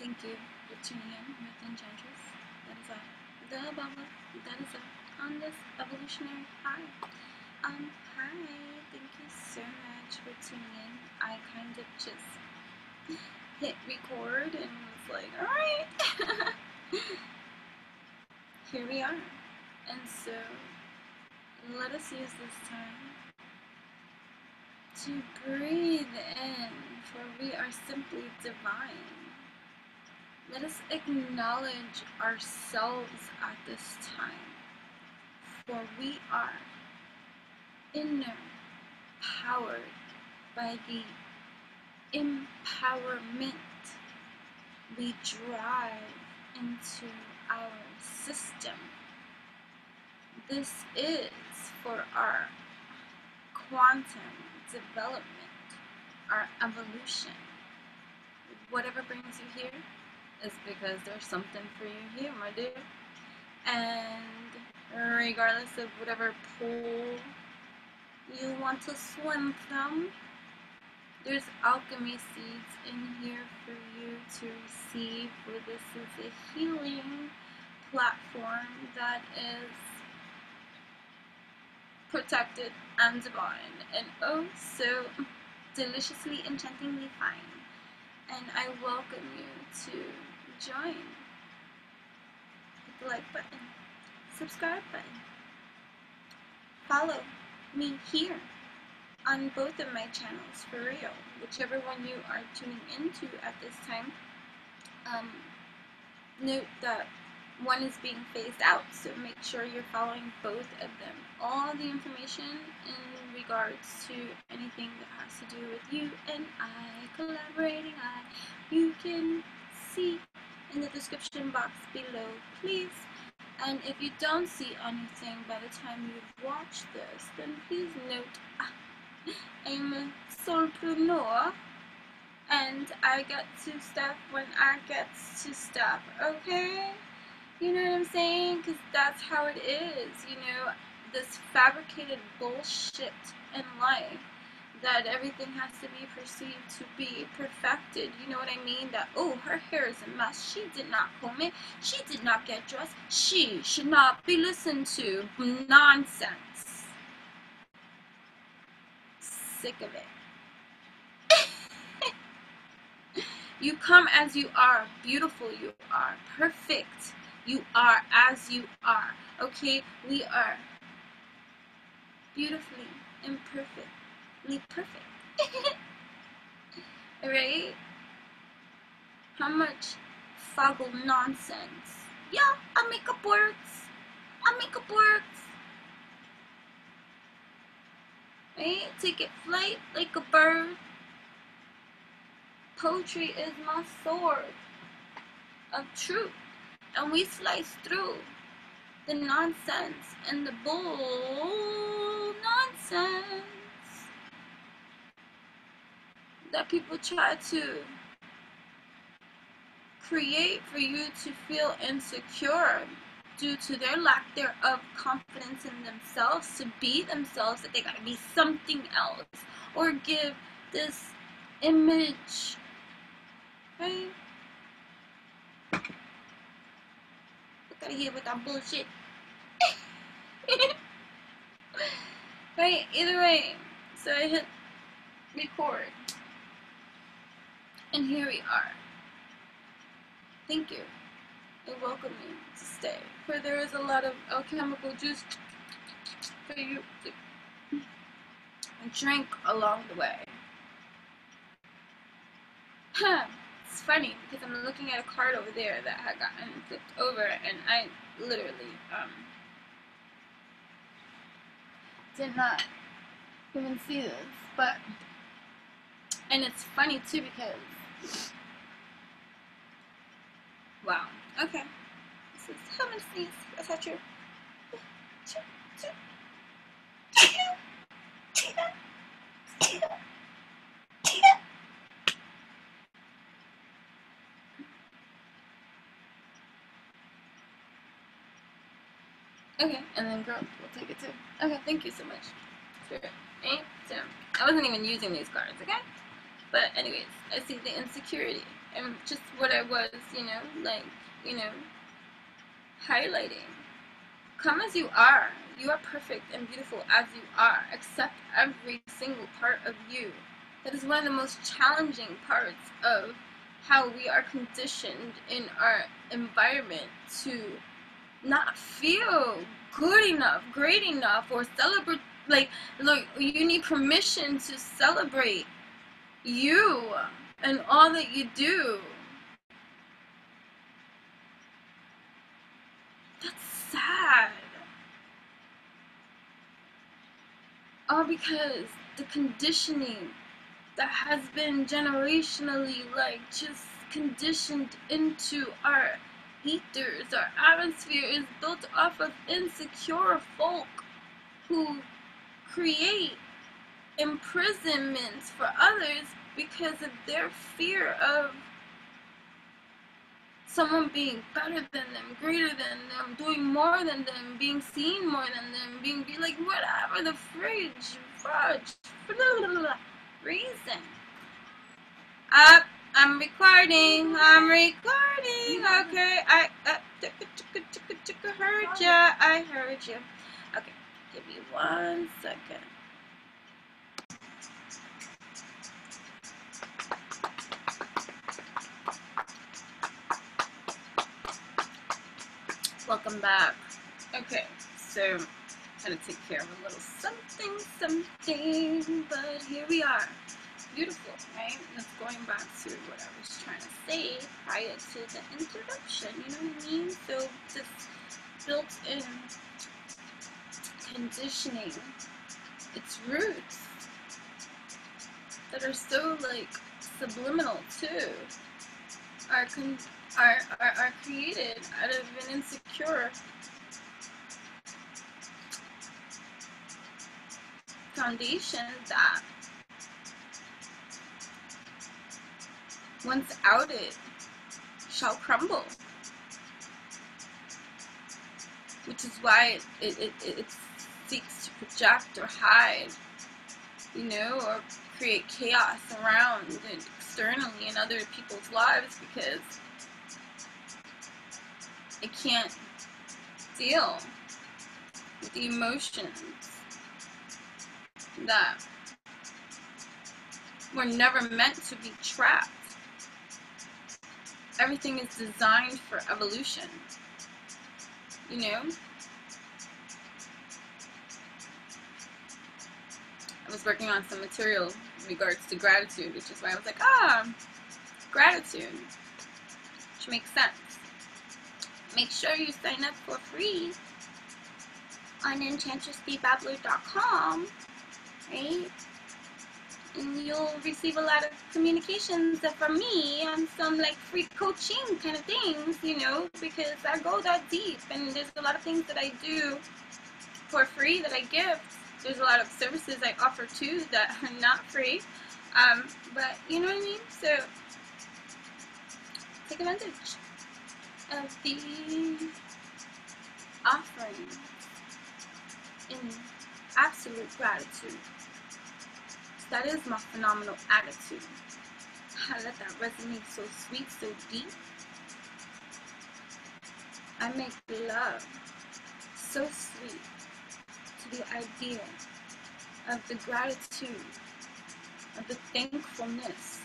Thank you for tuning in with Enchantress. That is all. The Baba. That is all. On this evolutionary high. Um, hi. Thank you so much for tuning in. I kind of just hit record and was like, alright. Here we are. And so, let us use this time to breathe in, for we are simply divine. Let us acknowledge ourselves at this time, for we are inner powered by the empowerment we drive into our system. This is for our quantum development, our evolution. Whatever brings you here is because there's something for you here, my dear. And regardless of whatever pool you want to swim from, there's alchemy seeds in here for you to receive. For this is a healing platform that is protected and divine and oh so deliciously enchantingly fine. And I welcome you to join. Hit the like button, subscribe button, follow me here on both of my channels for real, whichever one you are tuning into at this time. Um, note that one is being phased out, so make sure you're following both of them. All the information in regards to anything that has to do with you and I collaborating, I you can see in the description box below, please. And if you don't see anything by the time you've watched this, then please note I'm a solopreneur and I get to stop when I get to stop, okay? You know what I'm saying? Because that's how it is, you know, this fabricated bullshit in life that everything has to be perceived to be perfected. You know what I mean? That, oh, her hair is a mess. She did not comb it. She did not get dressed. She should not be listened to. Nonsense. Sick of it. you come as you are. Beautiful you are. Perfect you are as you are. Okay? We are beautifully imperfect perfect. right? How much fuggle nonsense? Yeah, our makeup works. Our makeup works. Right? Take it flight like a bird. Poetry is my sword of truth. And we slice through the nonsense and the bull nonsense that people try to create for you to feel insecure due to their lack thereof confidence in themselves to be themselves that they gotta be something else or give this image right? Look out here with that bullshit. Right? Either way so I hit record and here we are. Thank you. I welcome you to stay, for there is a lot of alchemical juice for you to drink along the way. It's funny because I'm looking at a card over there that had gotten flipped over and I literally um, did not even see this, but and it's funny too because Wow. Okay. This is how many sneeze? That's not true. Okay, and then girl, we'll take it too. Okay, thank you so much. Spirit. Ain't so I wasn't even using these cards, okay? But anyways, I see the insecurity. and just what I was, you know, like, you know, highlighting. Come as you are. You are perfect and beautiful as you are. Accept every single part of you. That is one of the most challenging parts of how we are conditioned in our environment to not feel good enough, great enough, or celebrate. Like, look, you need permission to celebrate you and all that you do. That's sad. All because the conditioning that has been generationally like just conditioned into our ethers, our atmosphere is built off of insecure folk who create imprisonments for others because of their fear of someone being better than them, greater than them, doing more than them, being seen more than them, being be like whatever the fridge, fudge, blah, blah, blah, reason. Up, I'm recording. I'm recording. Okay, I uh, heard ya. I heard you. Okay, give me one second. Welcome back. Okay, so I'm gonna take care of a little something, something, but here we are. Beautiful, right? That's going back to what I was trying to say prior to the introduction, You know what I mean? So this built-in conditioning, its roots that are so like subliminal too, are con- are, are, are created out of an insecure foundation that once outed shall crumble. Which is why it, it, it, it seeks to project or hide, you know, or create chaos around and externally in other people's lives because it can't deal with the emotions that were never meant to be trapped. Everything is designed for evolution. You know? I was working on some material in regards to gratitude, which is why I was like, ah, gratitude. Which makes sense make sure you sign up for free on enchantressthebabbler.com, right? And you'll receive a lot of communications from me on some like free coaching kind of things, you know, because I go that deep and there's a lot of things that I do for free that I give. There's a lot of services I offer too that are not free. Um, but you know what I mean? So take advantage of the offering in absolute gratitude. That is my phenomenal attitude. I let that resonate so sweet, so deep. I make love so sweet to the idea of the gratitude, of the thankfulness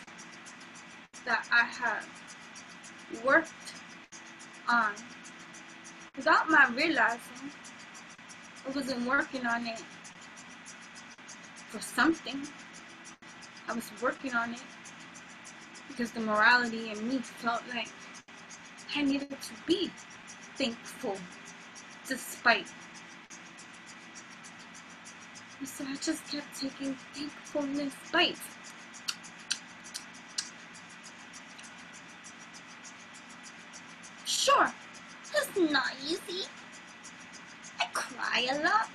that I have worked on without my realizing I wasn't working on it for something. I was working on it because the morality in me felt like I needed to be thankful despite. And so I just kept taking thankfulness bites. Sure, it's not easy. I cry a lot.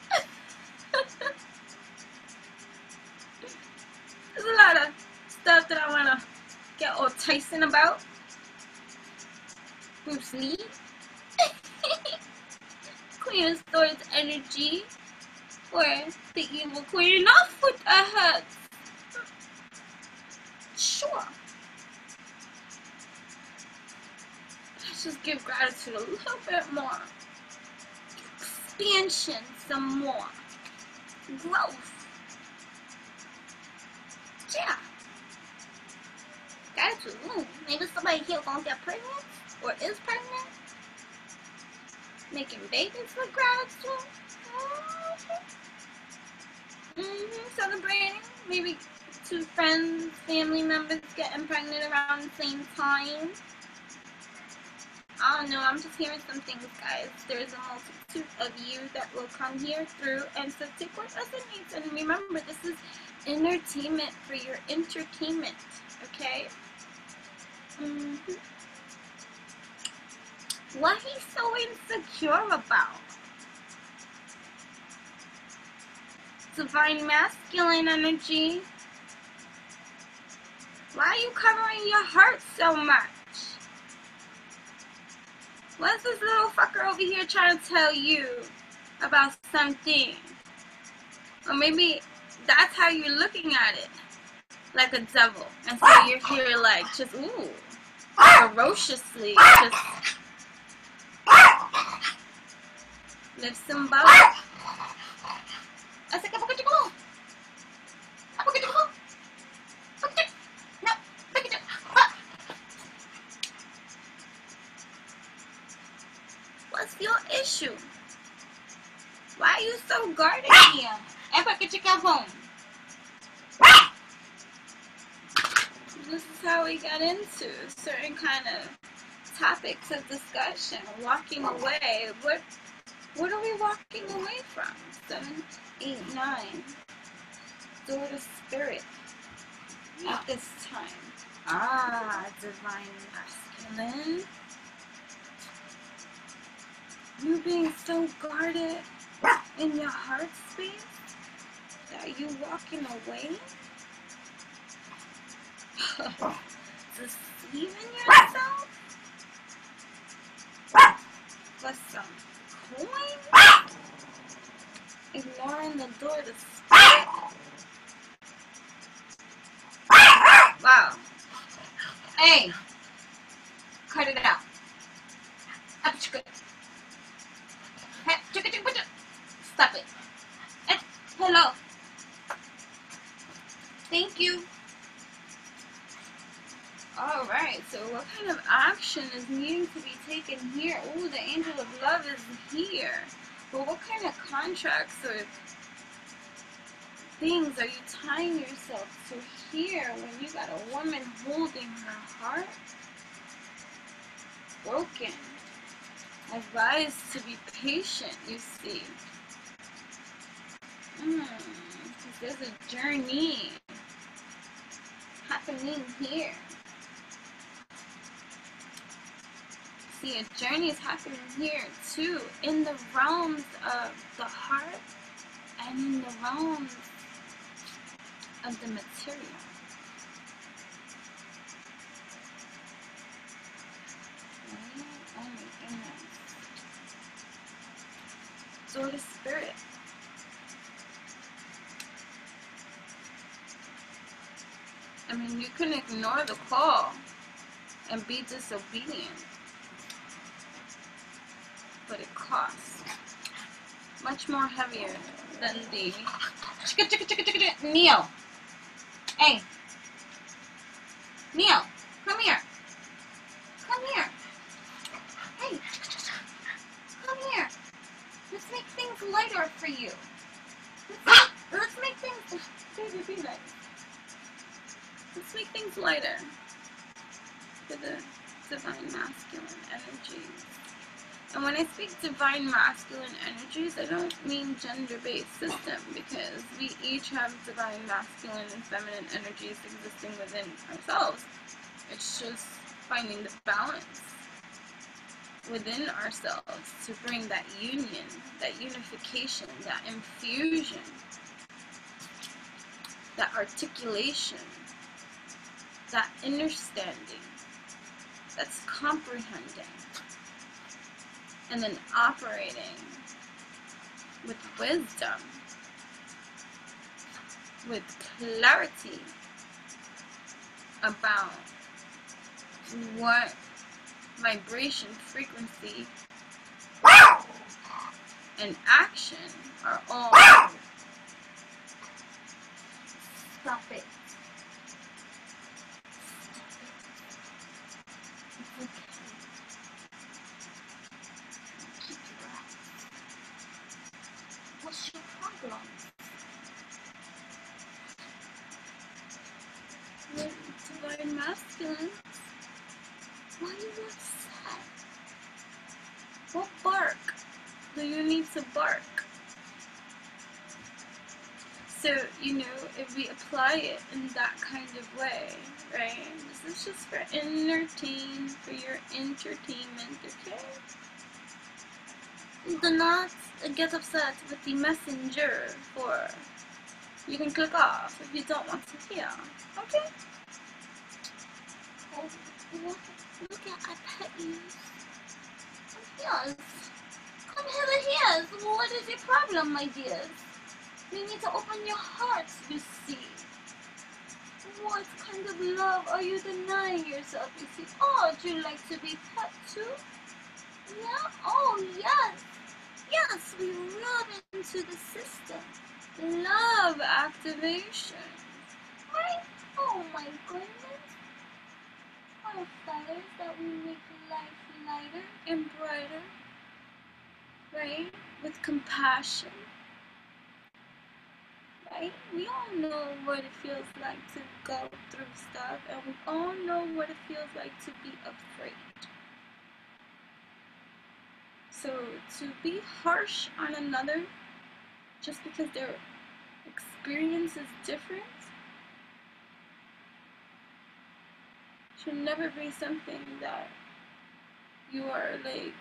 There's a lot of stuff that I want to get all Tyson about. Bruce Lee. Queen of Swords energy. Or the evil queen off with a head. Sure. let's just give gratitude a little bit more. Expansion some more. Growth. Yeah. Gratitude. Ooh, maybe somebody here gonna get pregnant or is pregnant. Making babies with gratitude. Mm-hmm. Celebrating. Maybe two friends, family members getting pregnant around the same time. I don't know, I'm just hearing some things, guys. There's a multitude of you that will come here through, and so take what resonates. And remember, this is entertainment for your entertainment, okay? Mm-hmm. What he's so insecure about? Divine masculine energy. Why are you covering your heart so much? What's this little fucker over here trying to tell you about something? Or maybe that's how you're looking at it. Like a devil. And so you're here like just ooh ferociously just lift some bubbles. topics of discussion, walking away. What what are we walking away from? Seven, eight, nine. Door to spirit at this time. Ah, divine masculine. You being so guarded in your heart space that you walking away? Deceiving yourself? for some coin? Ignoring the door to spirit? Wow. Hey, cut it out. Stop it. Hello. Thank you. Alright, so what kind of action is needing to be taken here? Oh, the angel of love is here. But what kind of contracts or things are you tying yourself to here when you got a woman holding her heart? Broken. Advised to be patient, you see. Hmm, there's a journey happening here. see a journey is happening here too, in the realms of the heart and in the realms of the material. Oh my goodness. Sword of Spirit. I mean, you can ignore the call and be disobedient but it costs much more heavier than the Neo. Hey. Neo, gender-based system because we each have divine masculine and feminine energies existing within ourselves. It's just finding the balance within ourselves to bring that union, that unification, that infusion, that articulation, that understanding, that's comprehending and then operating with wisdom, with clarity about what vibration, frequency, and action are all. Ah! Stop it. Apply it in that kind of way, right? This is just for entertain, for your entertainment, okay? Do not get upset with the messenger for you can click off if you don't want to hear. Okay? Oh, look, at I pet you. Come here. Come hither here. What is your problem, my dears? You need to open your hearts, you see. What kind of love are you denying yourself, you see? Oh, you like to be pet too? Yeah? Oh, yes. Yes, we rub into the system. Love activation. Right? Oh my goodness. Our feathers that we make life lighter and brighter. Right? With compassion. Right? We all know what it feels like to go through stuff, and we all know what it feels like to be afraid. So to be harsh on another just because their experience is different should never be something that you are like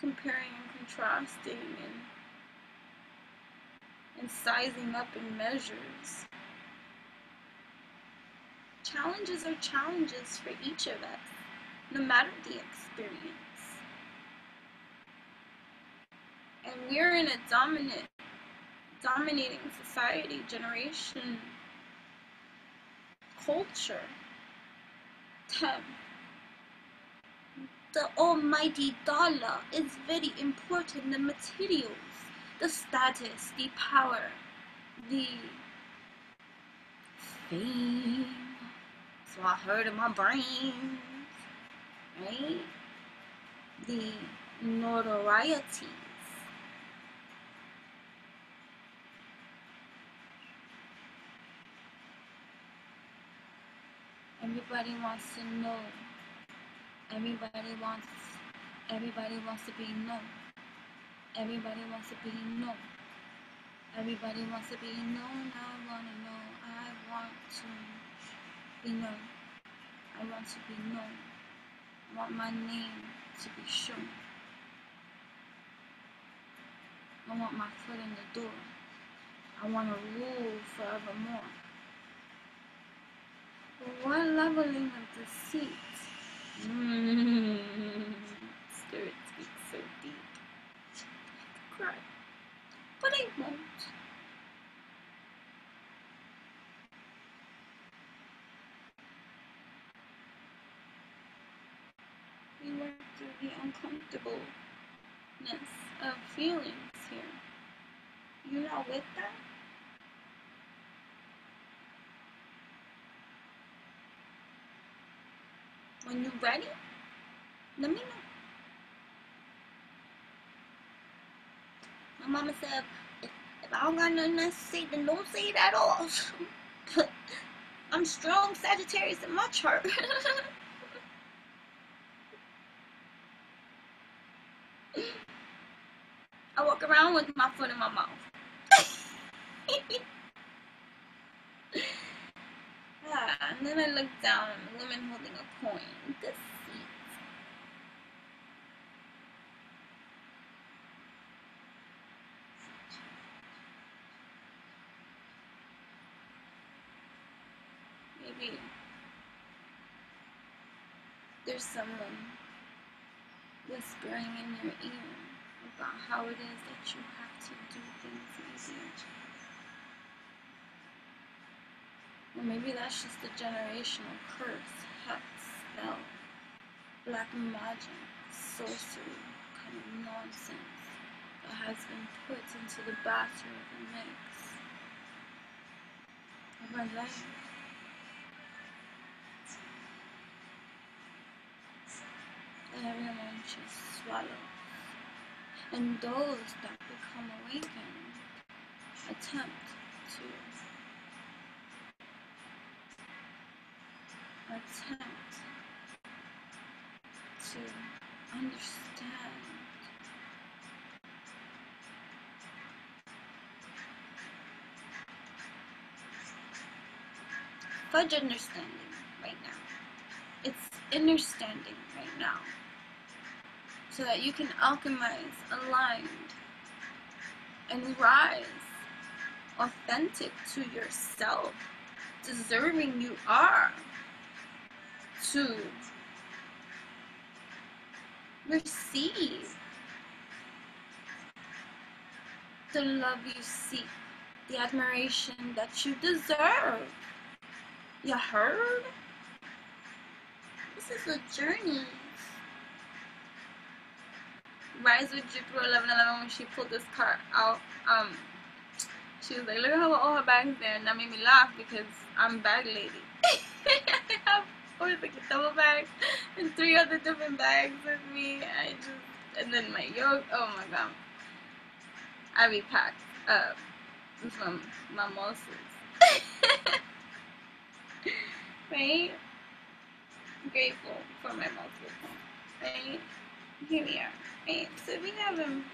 comparing and contrasting and and sizing up in measures. Challenges are challenges for each of us, no matter the experience. and we're in a dominant dominating society generation culture the almighty dollar is very important the materials the status the power the fame so i heard in my brain right the notoriety Everybody wants to know. Everybody wants everybody wants to be known. Everybody wants to be known. Everybody wants to be known. I wanna know. I want to be known. I want to be known. I want my name to be shown. I want my foot in the door. I want to rule forevermore. One leveling of seat. Mm. Spirit speaks so deep. I cry. But I won't. We work through the uncomfortableness of feelings here. You're not with that? When you're ready, let me know. My mama said, if, if I don't got nothing to say, then don't say it at all. but I'm strong Sagittarius in my chart. I walk around with my foot in my mouth. ah, and then I look down a woman holding a coin. This seat. Maybe someone whispering in your ear about how it is that you have to do things easier. Or maybe that's just a generational curse, hex, spell, black magic, sorcery kind of nonsense that has been put into the batter of the mix of our life. Everyone just swallows. And those that become awakened attempt to attempt to understand fudge understanding right now. It's understanding right now. So that you can alchemize aligned and rise authentic to yourself, deserving you are to receive the love you seek, the admiration that you deserve. You heard? This is a journey. Rise with Jupiter 1111 when she pulled this card out. Um, she was like, look at all her bags there. And that made me laugh because I'm bag lady. I have four like double bag and three other different bags with me. I just, and then my yoke. Oh my god. I be packed up from my mimosas. right? Grateful for my mimosas. Right? Here we are. Right? So we have him.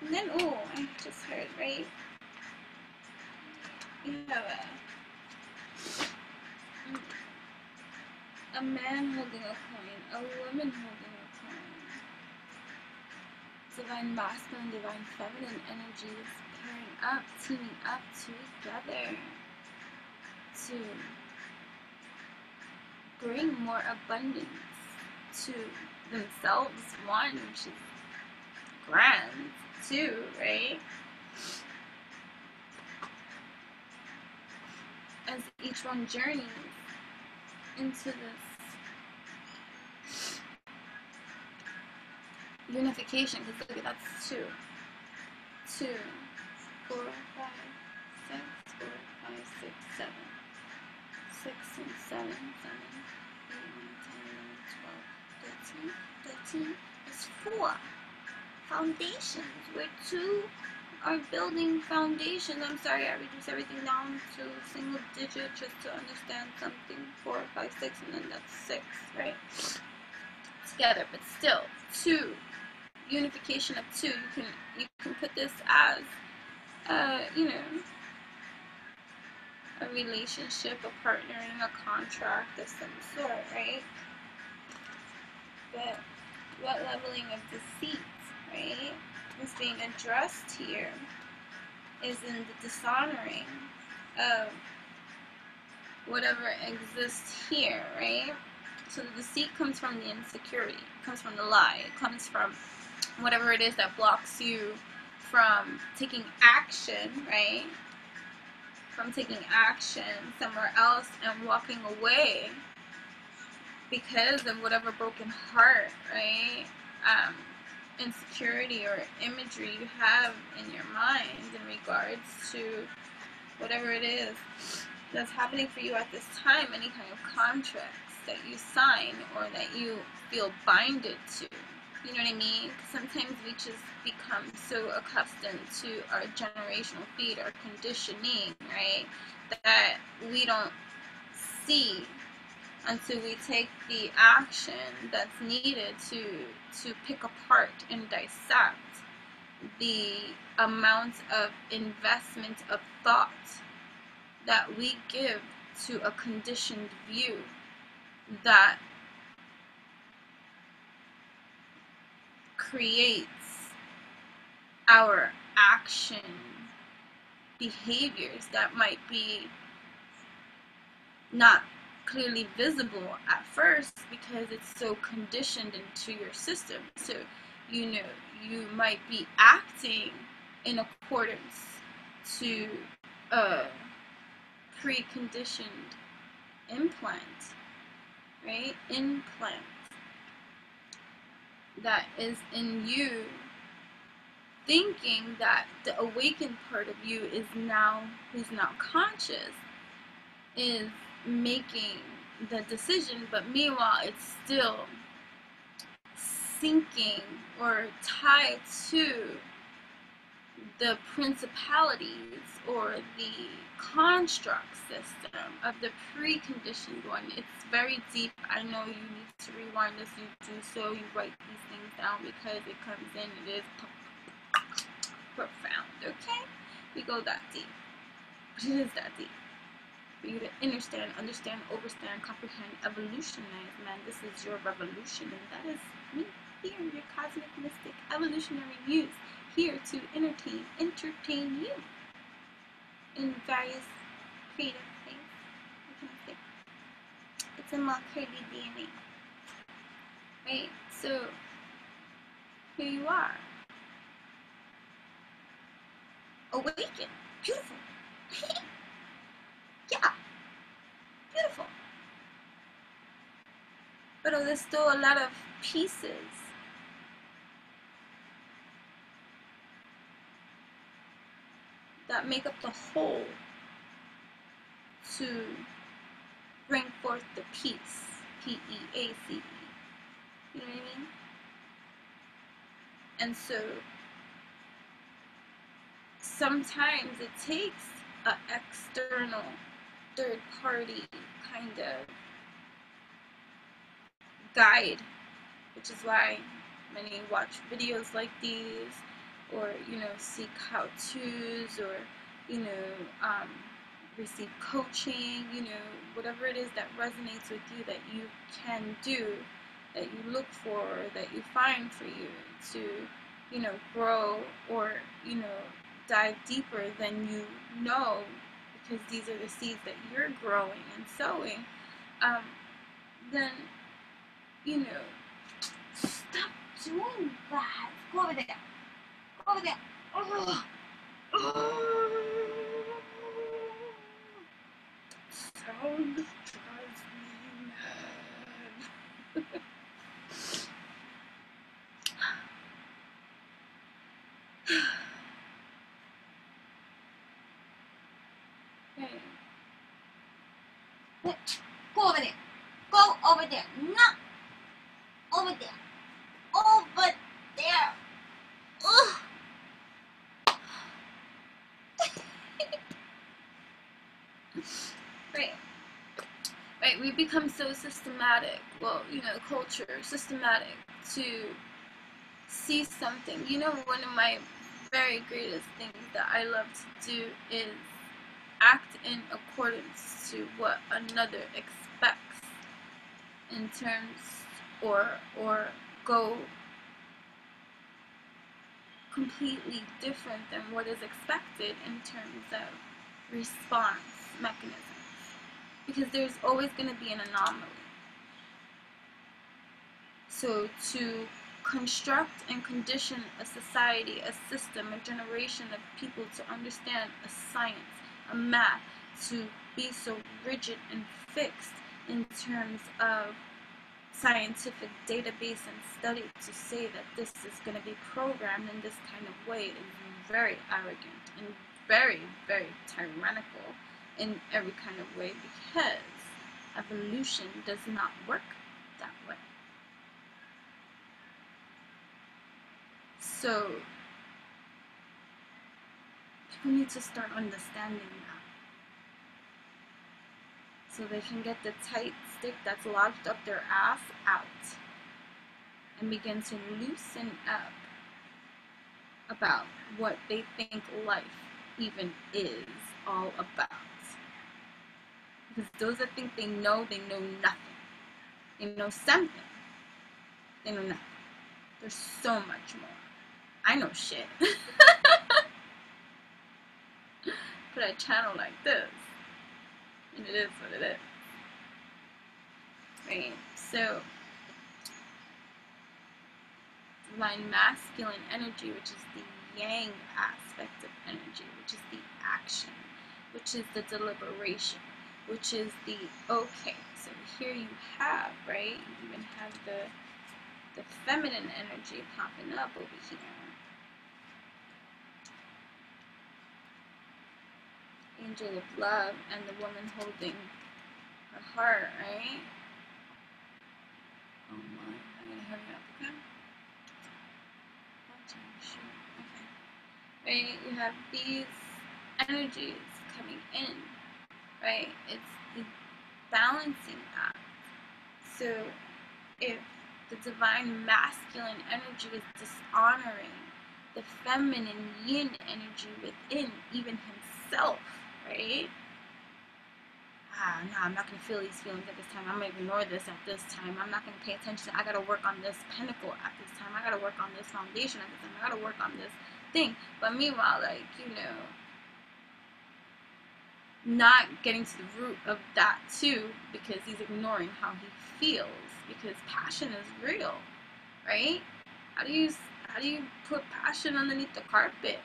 And then, oh, I just heard, right? You have a, a man holding a coin, a woman holding a coin. Divine masculine, divine feminine energies pairing up, teaming up together to bring more abundance to themselves, one, which is grand, two, right? as each one journeys into this unification, because look at that's two, two, four, five, six, four, five, six, seven, six and seven, seven, thirteen, thirteen is four foundations where two are building foundations. I'm sorry, I reduced everything down to single digit just to understand something. Four, five, six, and then that's six, right? Together, but still, two. Unification of two. You can you can put this as, uh, you know, a relationship, a partnering, a contract of some sort, right? But what leveling of deceit, right? is being addressed here is in the dishonoring of whatever exists here, right? So the deceit comes from the insecurity, comes from the lie, it comes from whatever it is that blocks you from taking action, right? From taking action somewhere else and walking away because of whatever broken heart, right? Um, insecurity or imagery you have in your mind in regards to whatever it is that's happening for you at this time, any kind of contracts that you sign or that you feel binded to. You know what I mean? Sometimes we just become so accustomed to our generational feed, our conditioning, right? That we don't see until we take the action that's needed to to pick apart and dissect the amount of investment of thought that we give to a conditioned view that creates our action behaviors that might be not clearly visible at first because it's so conditioned into your system. So, you know, you might be acting in accordance to a preconditioned implant, right? Implant. that is in you thinking that the awakened part of you is now who's now conscious is making the decision but meanwhile it's still sinking or tied to the principalities or the construct system of the preconditioned one. It's very deep. I know you need to rewind as you do so. You write these things down because it comes in. It is profound, okay? We go that deep. It is that deep. For you to understand, understand, overstand, comprehend, evolutionize, man, this is your revolution, and that is me here, your cosmic mystic evolutionary muse, here to entertain, entertain you in various creative things. It's in my DNA. Right? So here you are. Awaken. Beautiful. yeah. Beautiful. But oh, there's still a lot of pieces that make up the whole to bring forth the peace. P E A C E. You know what I mean? And so sometimes it takes an external third party kind of guide, which is why many watch videos like these or you know seek how to's or you know um, receive coaching you know whatever it is that resonates with you that you can do that you look for that you find for you to you know grow or you know dive deeper than you know because these are the seeds that you're growing and sowing um, then you know stop doing that go over there Go over there. Oh. Oh. Sound drives me mad. okay. Go over there. Go over there. No. Over there. Over there. Ugh. right. Right, we become so systematic, well, you know, culture, systematic to see something. You know, one of my very greatest things that I love to do is act in accordance to what another expects in terms or or go completely different than what is expected in terms of response mechanisms. Because there's always going to be an anomaly. So to construct and condition a society, a system, a generation of people to understand a science, a math, to be so rigid and fixed in terms of scientific database and study to say that this is going to be programmed in this kind of way is very arrogant and very, very tyrannical in every kind of way because evolution does not work that way. So, people need to start understanding that so they can get the tight stick that's lodged up their ass out and begin to loosen up about what they think life even is all about. Because those that think they know, they know nothing. They know something. They know nothing. There's so much more. I know shit. but I channel like this and it is what it is. Right, so divine masculine energy, which is the yang aspect of energy, which is the action, which is the deliberation, which is the okay. So here you have, right? You even have the the feminine energy popping up over here. Angel of love and the woman holding her heart, right? Oh my, I'm gonna hurry up, okay? Okay. Right, you have these energies coming in, right? It's the balancing act. So if the divine masculine energy is dishonoring the feminine yin energy within even himself, right? ah, no, I'm not going to feel these feelings at this time. I'm going to ignore this at this time. I'm not going to pay attention. I got to work on this pinnacle at this time. I got to work on this foundation at this time. I got to work on this thing. But meanwhile, like, you know, not getting to the root of that too because he's ignoring how he feels because passion is real, right? How do you how do you put passion underneath the carpet?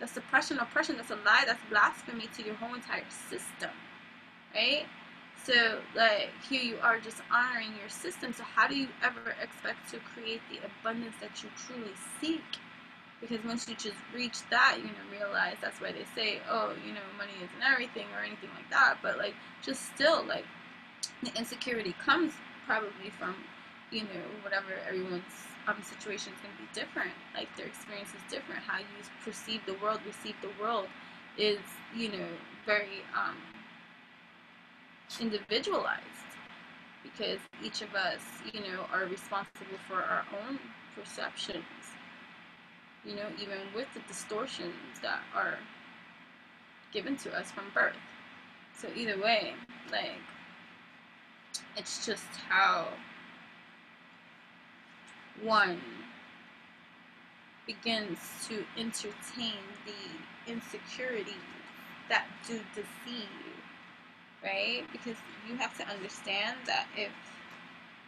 That's suppression, oppression, that's a lie, that's blasphemy to your whole entire system right? So, like, here you are just honoring your system. So, how do you ever expect to create the abundance that you truly seek? Because once you just reach that, you're gonna realize that's why they say, oh, you know, money isn't everything or anything like that. But, like, just still, like, the insecurity comes probably from, you know, whatever everyone's um, situation is gonna be different. Like, their experience is different. How you perceive the world, receive the world is, you know, very, um, individualized because each of us, you know, are responsible for our own perceptions. You know, even with the distortions that are given to us from birth. So either way, like it's just how one begins to entertain the insecurities that do deceive right? Because you have to understand that if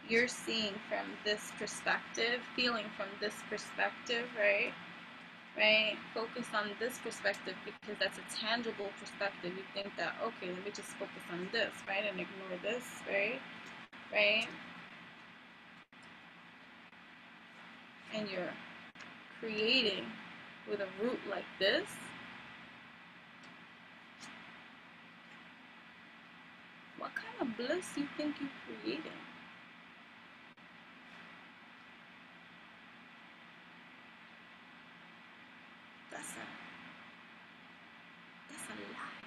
you're seeing from this perspective, feeling from this perspective, right? Right? Focus on this perspective because that's a tangible perspective. You think that, okay, let me just focus on this, right? And ignore this, right? Right? And you're creating with a root like this, What kind of bliss you think you're creating? That's a that's a lie.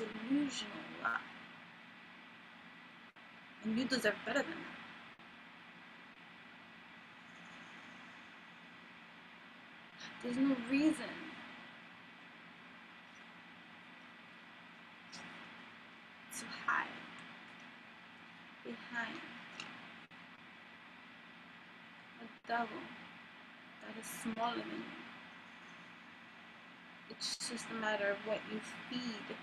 A self-delusional lie. And you deserve better than that. There's no reason to hide behind a devil that is smaller than you. It's just a matter of what you feed,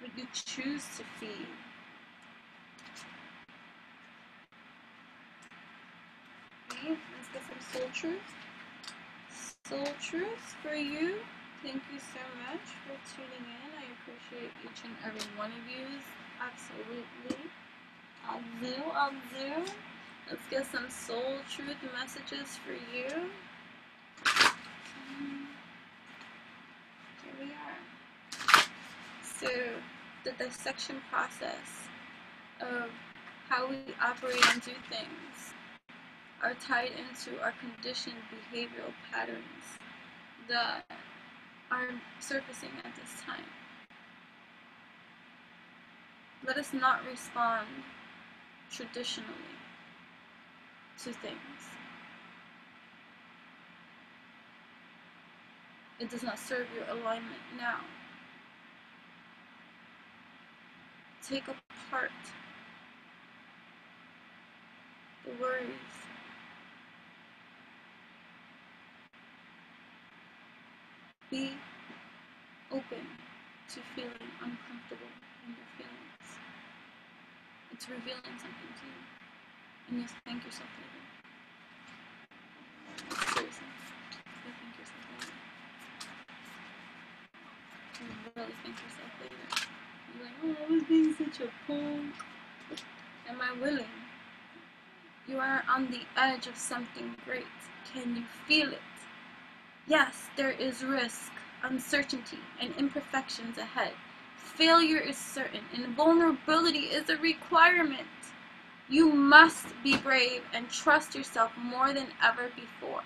what you choose to feed. Let's get some soul truth. Soul truth for you. Thank you so much for tuning in. I appreciate each and every one of you. Absolutely. I'll do, I'll do. Let's get some soul truth messages for you. Here we are. So, the dissection process of how we operate and do things are tied into our conditioned behavioral patterns that are surfacing at this time. Let us not respond traditionally to things. It does not serve your alignment now. Take apart the worries Be open to feeling uncomfortable in your feelings. It's revealing something to you. And you thank yourself later. Seriously. You thank yourself later. really thank yourself later. You're like, oh, I was being such a punk. Am I willing? You are on the edge of something great. Can you feel it? Yes, there is risk, uncertainty, and imperfections ahead. Failure is certain, and vulnerability is a requirement. You must be brave and trust yourself more than ever before.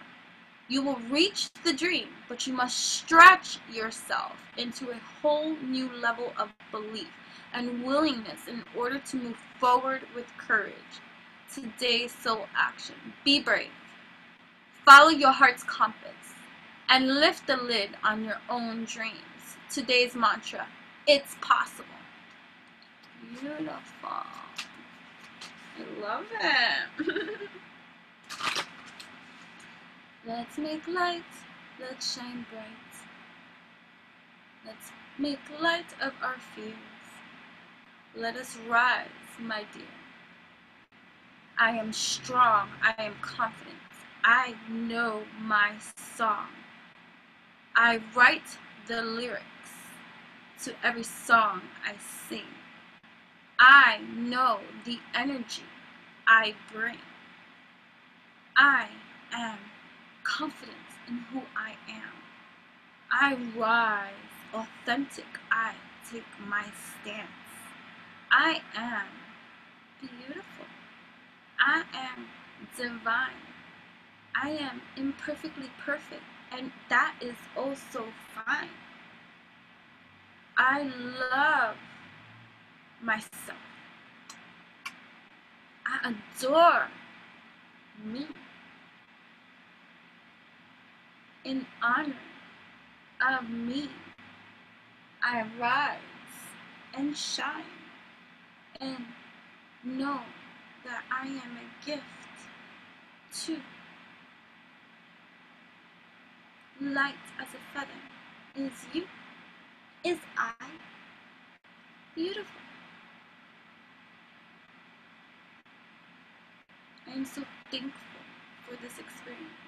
You will reach the dream, but you must stretch yourself into a whole new level of belief and willingness in order to move forward with courage. Today's soul action. Be brave. Follow your heart's compass and lift the lid on your own dreams. Today's mantra. It's possible. Beautiful. I love it. Let's make light, let's shine bright. Let's make light of our fears. Let us rise, my dear. I am strong, I am confident. I know my song. I write the lyrics to every song I sing. I know the energy I bring. I am confident in who I am. I rise authentic. I take my stance. I am beautiful. I am divine. I am imperfectly perfect, and that is also fine. I love myself. I adore me. In honor of me, I rise and shine and know that I am a gift too. Light as a feather is you, is I, beautiful. I am so thankful for this experience.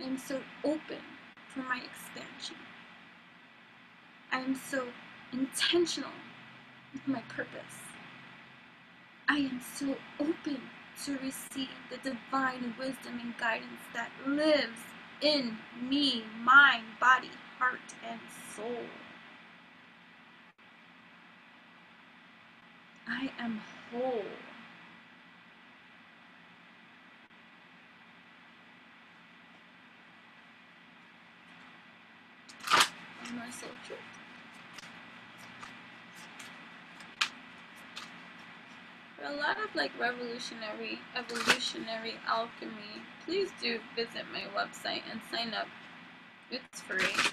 I am so open for my expansion. I am so intentional with my purpose. I am so open to receive the divine wisdom and guidance that lives in me, mind, body, heart, and soul. I am whole. For a lot of like revolutionary, evolutionary alchemy, please do visit my website and sign up. It's free.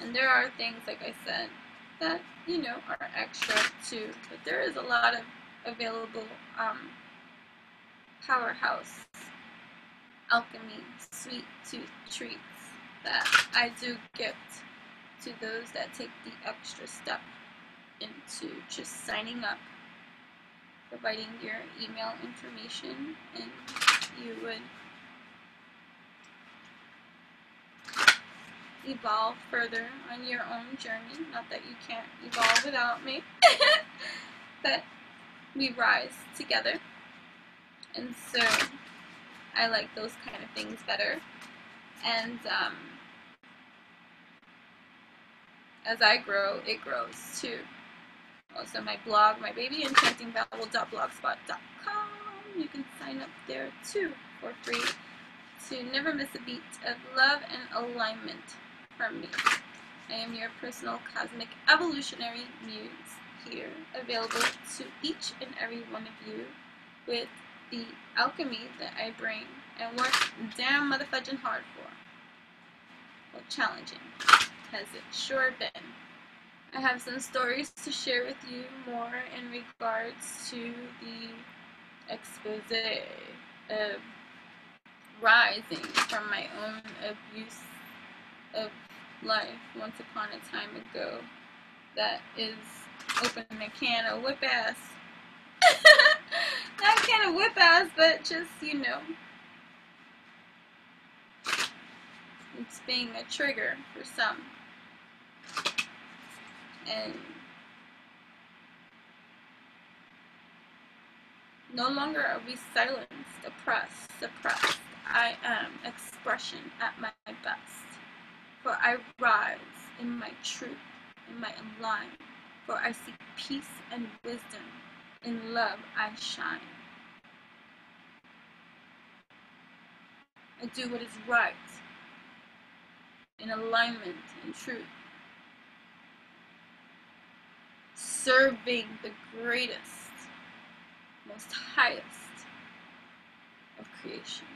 And there are things, like I said, that, you know, are extra too. But there is a lot of available um, powerhouse alchemy sweet tooth treats that I do gift to those that take the extra step into just signing up, providing your email information, and you would evolve further on your own journey. Not that you can't evolve without me, but we rise together. And so I like those kind of things better. And um, as I grow, it grows too. Also, my blog, my baby. You can sign up there too for free to never miss a beat of love and alignment from me. I am your personal cosmic evolutionary muse here, available to each and every one of you with the alchemy that I bring and work damn motherfucking hard for. Well, challenging has it sure been. I have some stories to share with you more in regards to the expose of rising from my own abuse of life once upon a time ago that is opening a can of whip ass. Not a can of whip ass, but just, you know, it's being a trigger for some. And no longer are we silenced, oppressed, suppressed. I am expression at my best. For I rise in my truth, in my line. For I seek peace and wisdom. In love I shine. I do what is right, in alignment in truth. Serving the greatest, most highest of creation.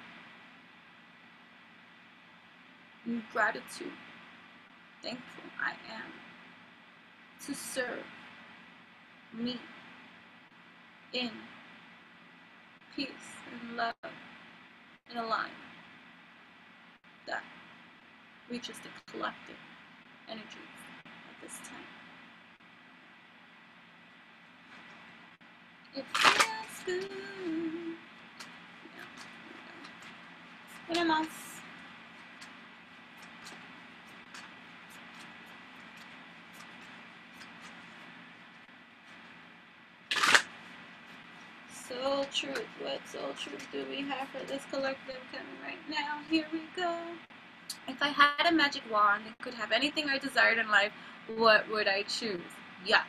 In gratitude, thankful I am to serve me in peace and love and alignment that reaches the collective energies at this time. It feels good. Yeah. Tenemos. Soul truth. What soul truth do we have for this collective coming right now? Here we go. If I had a magic wand and could have anything I desired in life, what would I choose? Yes.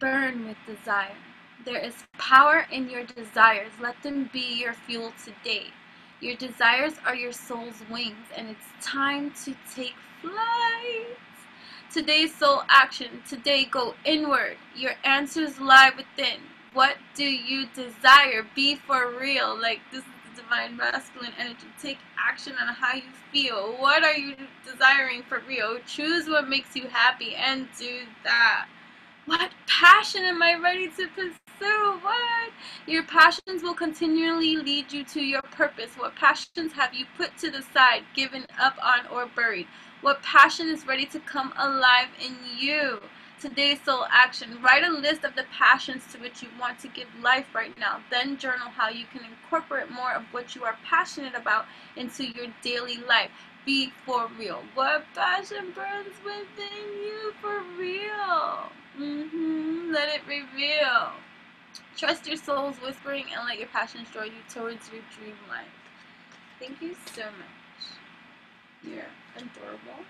Burn with desire. There is power in your desires. Let them be your fuel today. Your desires are your soul's wings, and it's time to take flight. Today's soul action. Today go inward. Your answers lie within. What do you desire? Be for real. Like this is the divine masculine energy. Take action on how you feel. What are you desiring for real? Choose what makes you happy and do that. What passion am I ready to pursue? What? Your passions will continually lead you to your purpose. What passions have you put to the side, given up on, or buried? What passion is ready to come alive in you? Today's soul action. Write a list of the passions to which you want to give life right now. Then journal how you can incorporate more of what you are passionate about into your daily life. Be for real. What passion burns within you for real? Mm-hmm. Let it reveal. Trust your soul's whispering and let your passions draw you towards your dream life. Thank you so much. You're adorable.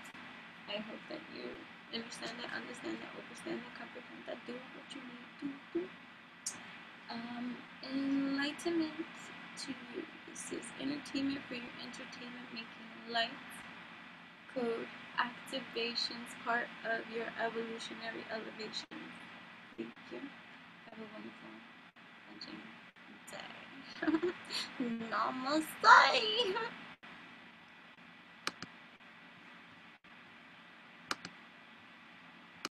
I hope that you understand that, understand that, understand that, comprehend that, do what you need to do. Um, enlightenment to you. This is entertainment for your entertainment making life. Code activations, part of your evolutionary elevation. Thank you. Have a wonderful. Namaste.